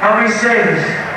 Help me say